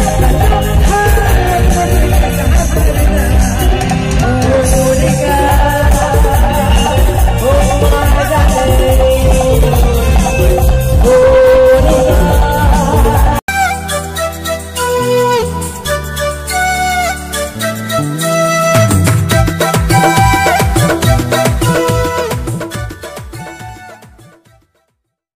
yeah.